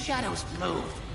do shadows move?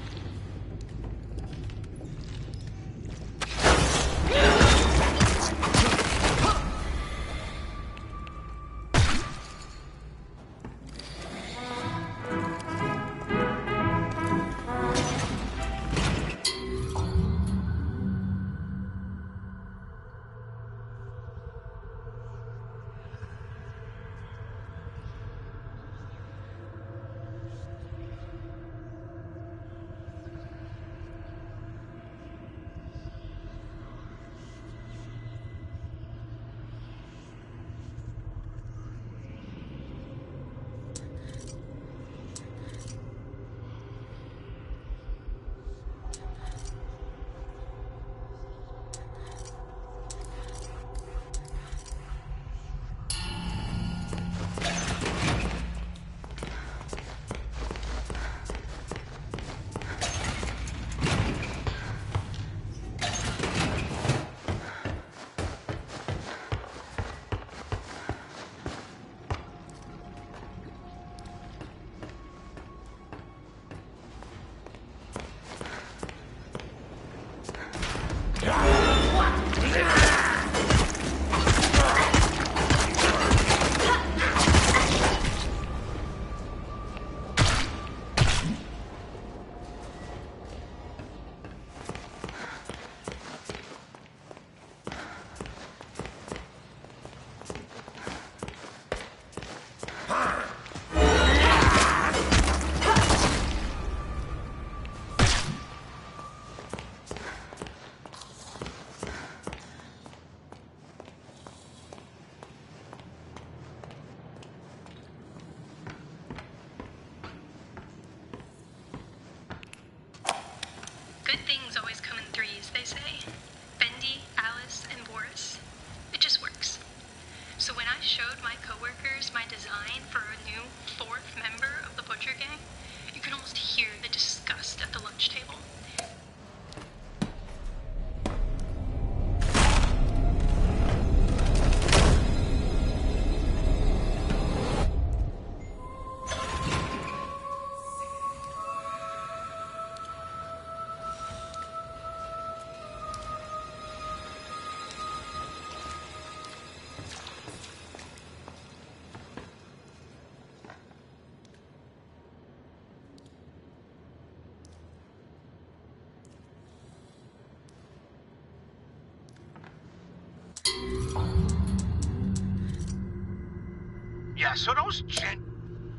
Yeah, so those gen...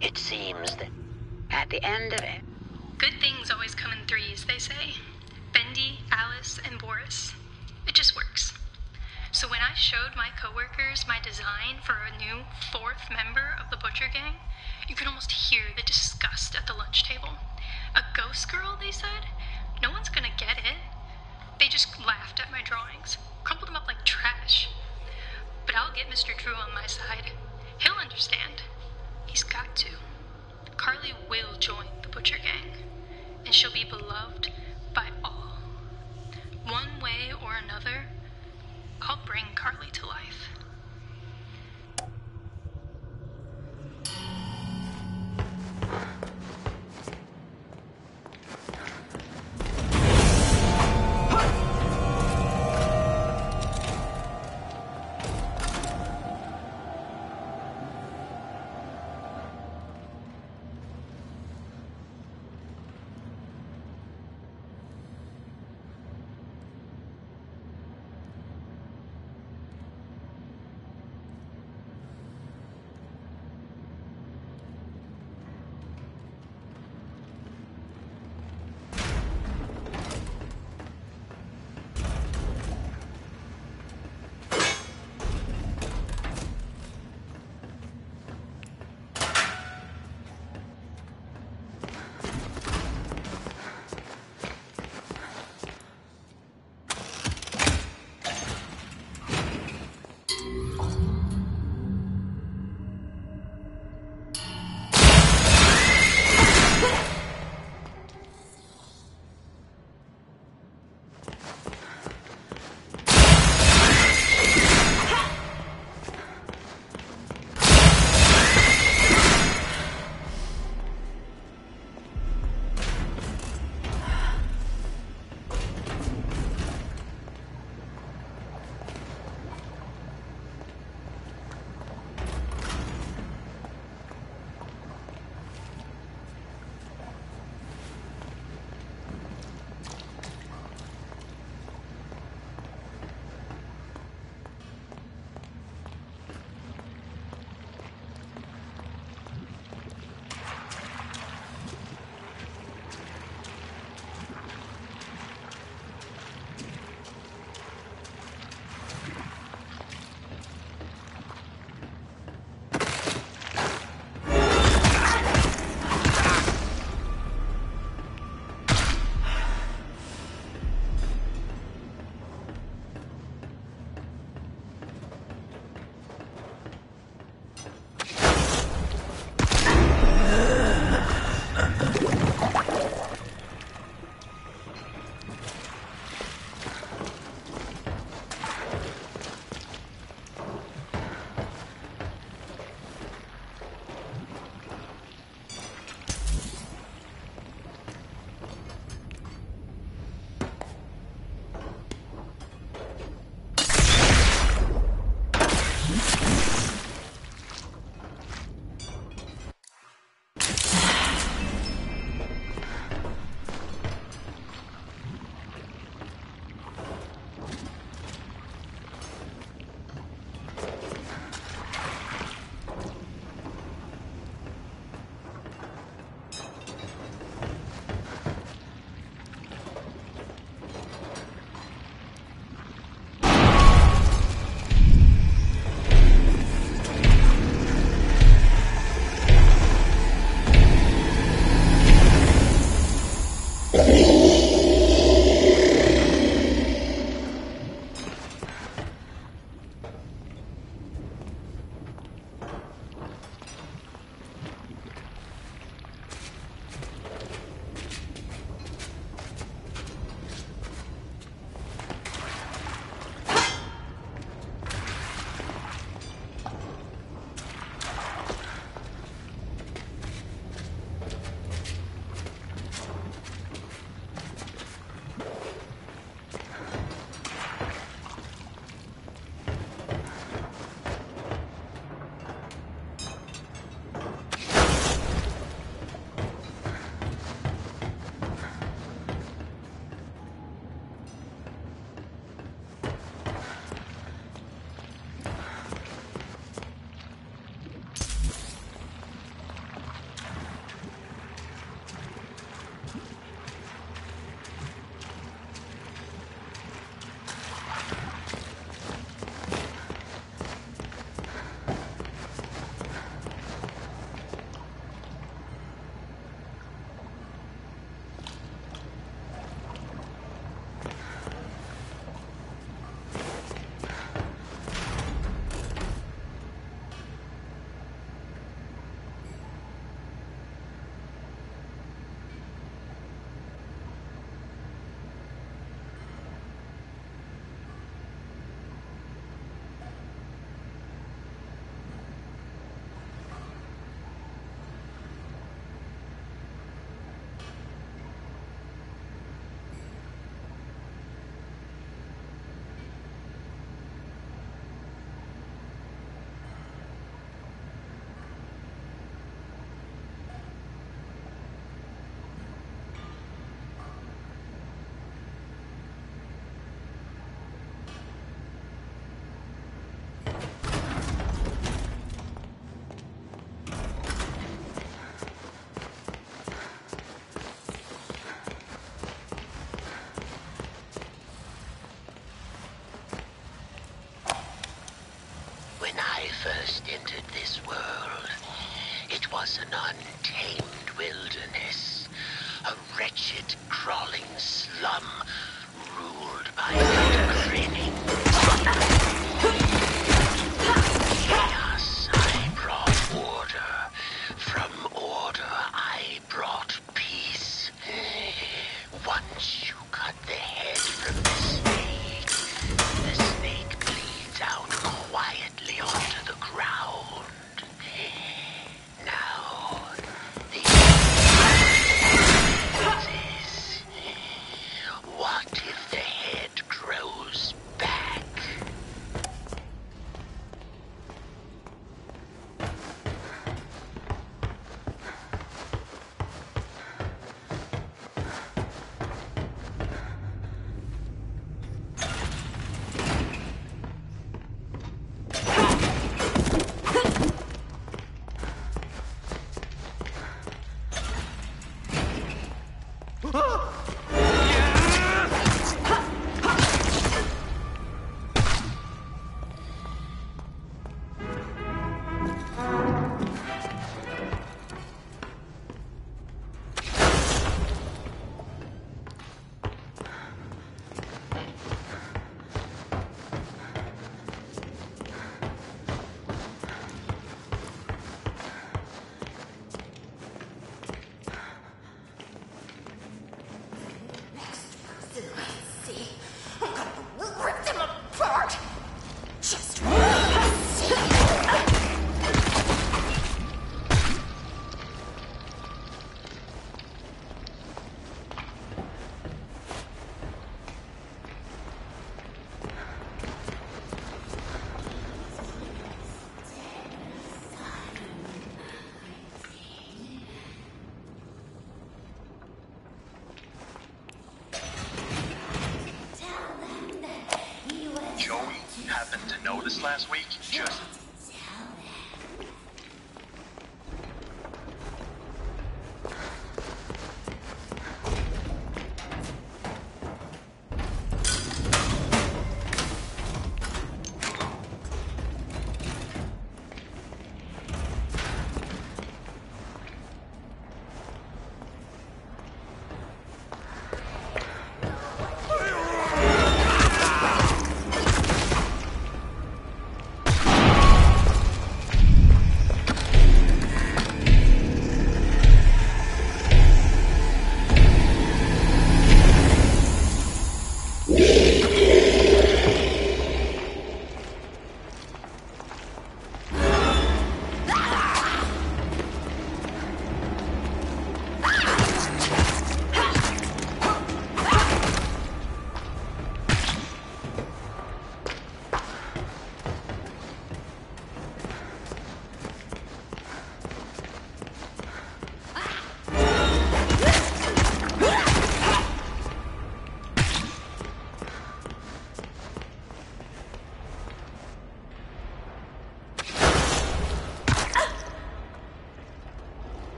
It seems that at the end of it, Good things always come in threes, they say. Bendy, Alice, and Boris. It just works. So when I showed my coworkers my design for a new fourth member of the Butcher Gang, you could almost hear the disgust at the lunch table. A ghost girl, they said? No one's gonna get it. They just laughed at my drawings, crumpled them up like trash. But I'll get Mr. Drew on my side. He'll understand. He's got to. Carly will join the Butcher Gang, and she'll be beloved by all. One way or another, I'll bring Carly to life. entered this world.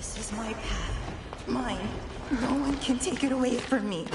This is my path. Mine. No one can take it away from me.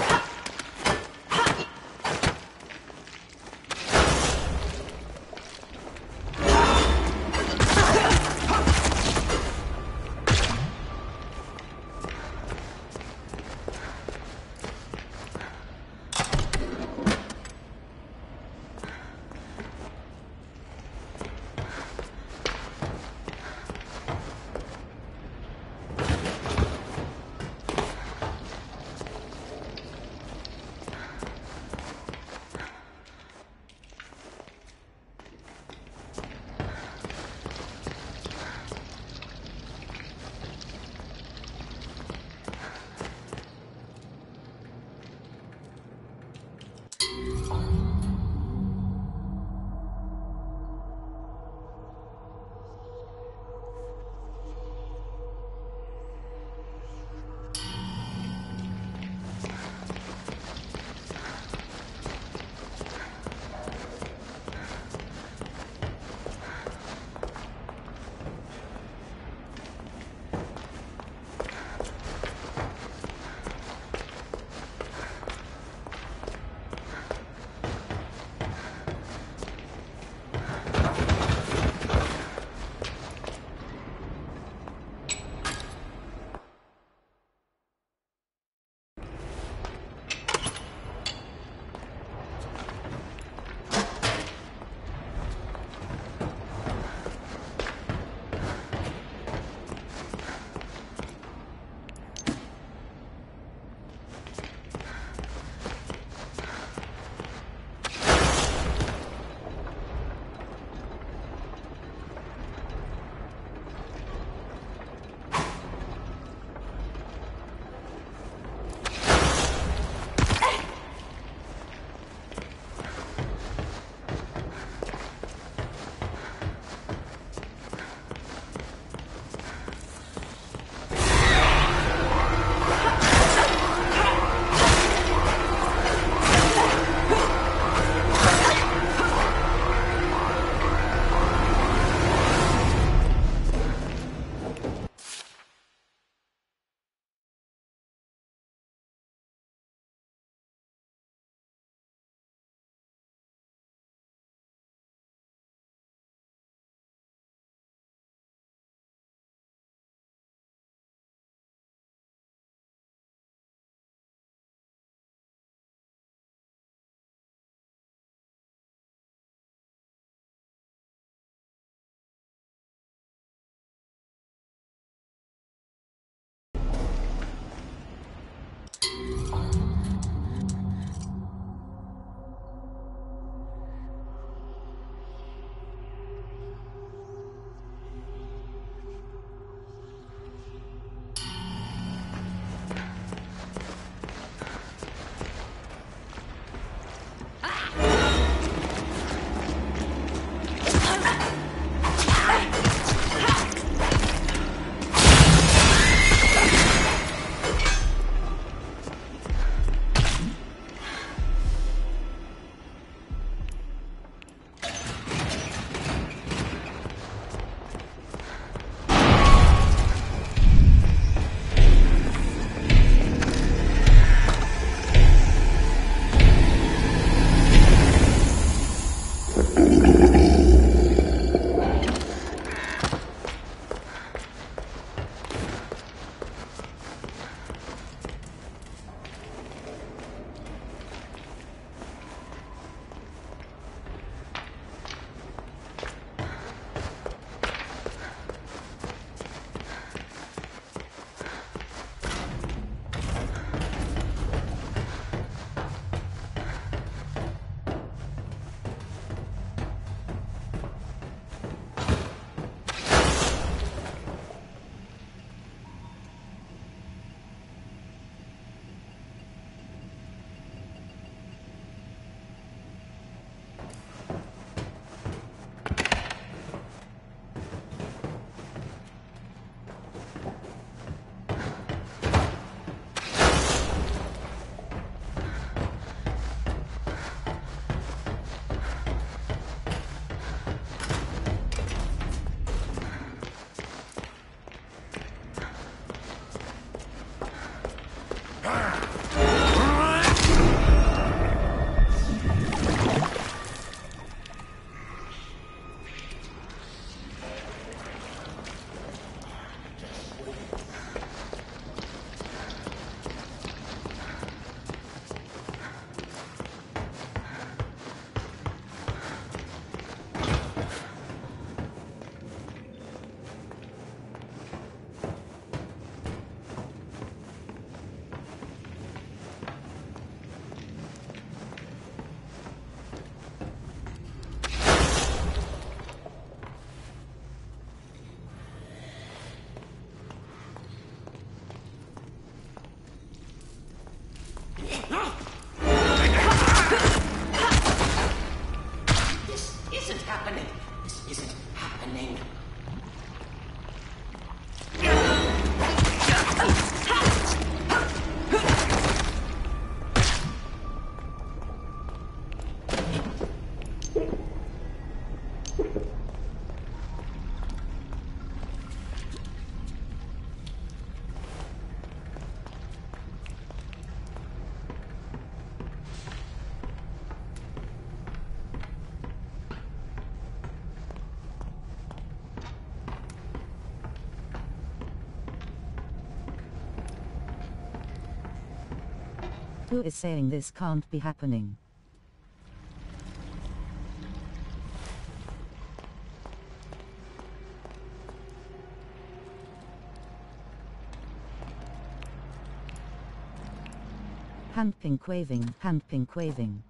Who is saying this can't be happening? Hand pink waving, hand pink waving.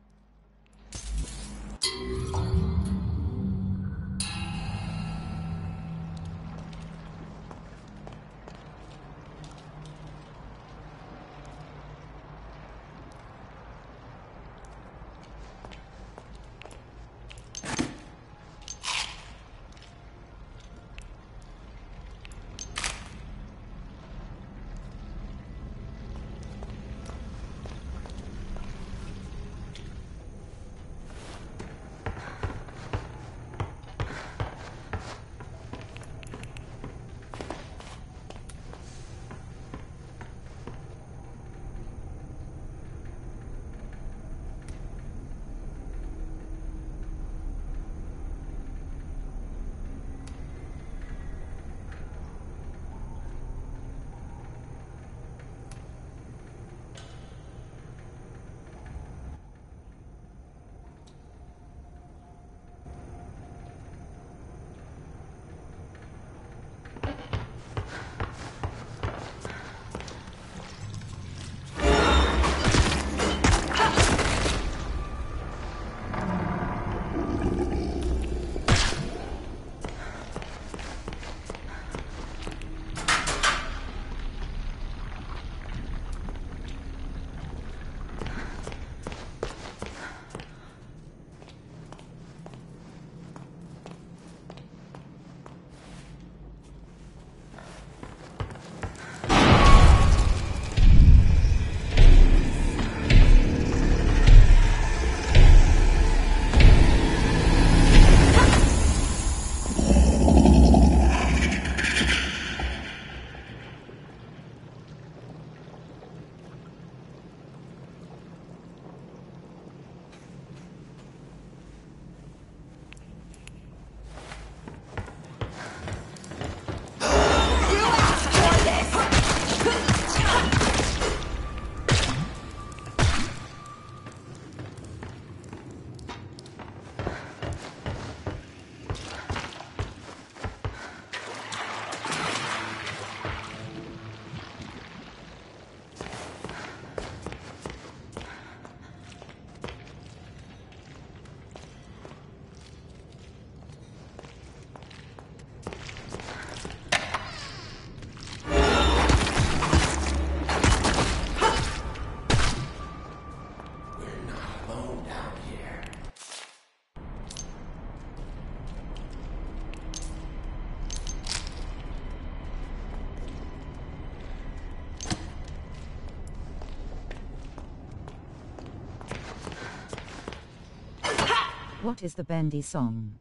What is the bendy song?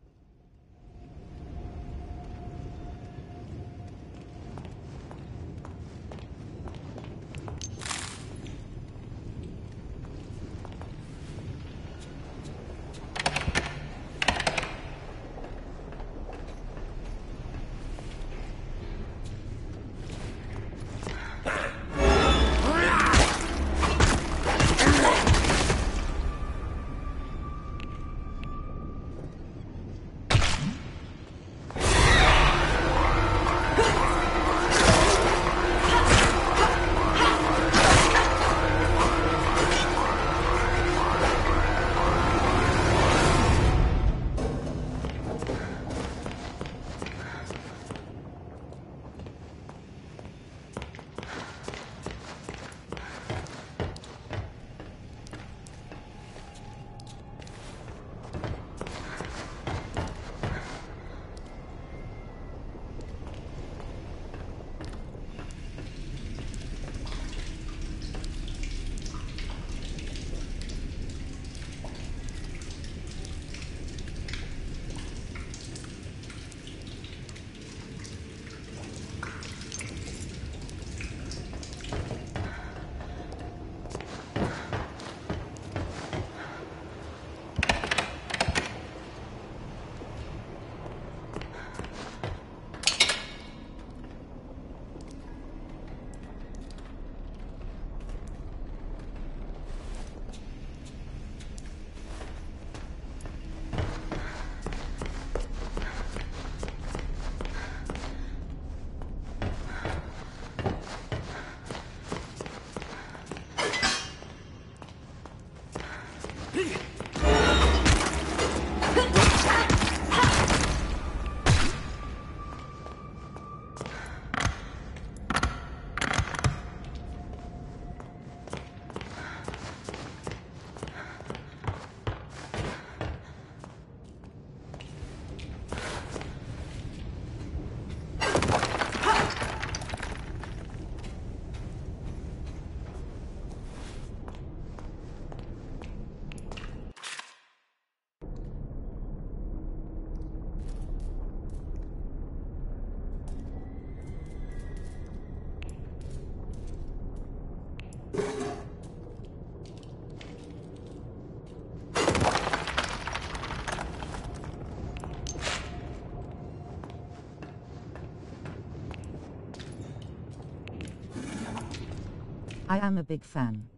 I am a big fan.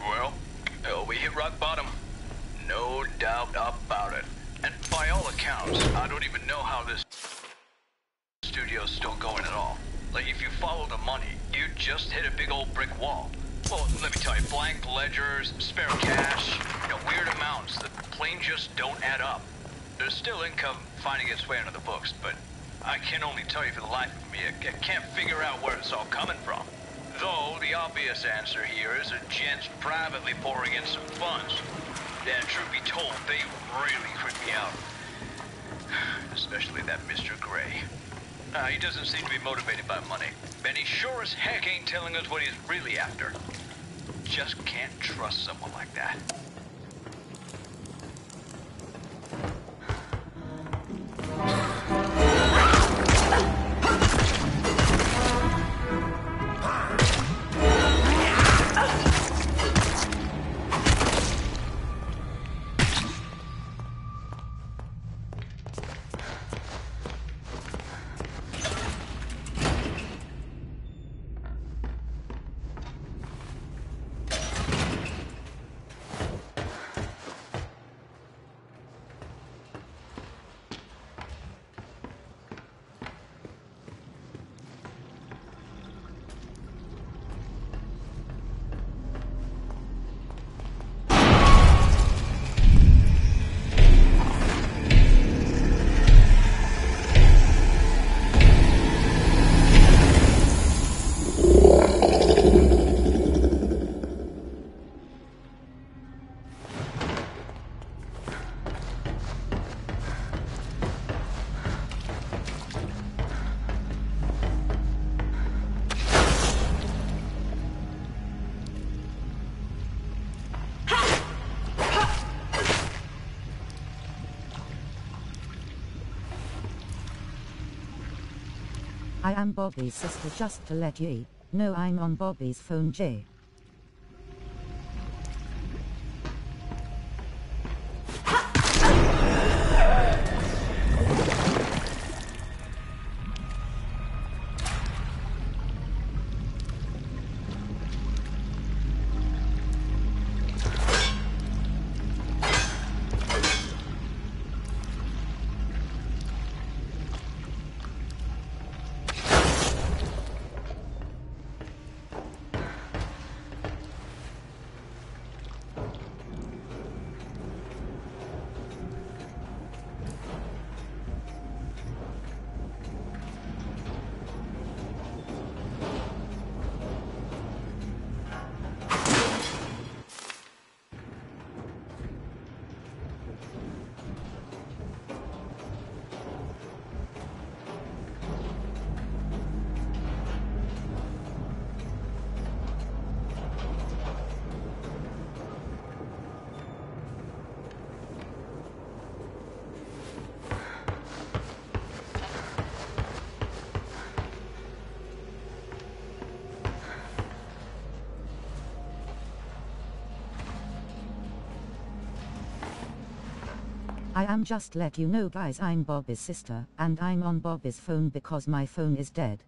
Well, uh, we hit rock bottom. No doubt about it. And by all accounts, I don't even know how this studio's still going at all. Like, if you follow the money, you just hit a big old brick wall. Well, let me tell you, blank ledgers, spare cash, you know, weird amounts. The plane just don't add up. There's still income finding its way into the books, but I can only tell you for the life of me, I I can't figure out where it's all coming from. Though, the obvious answer here is a gent's privately pouring in some funds. And truth be told, they really creep me out. Especially that Mr. Gray. Uh, he doesn't seem to be motivated by money. And he sure as heck ain't telling us what he's really after. Just can't trust someone like that. Am Bobby's sister just to let ye know I'm on Bobby's phone J. I am just let you know guys I'm Bobby's sister and I'm on Bobby's phone because my phone is dead.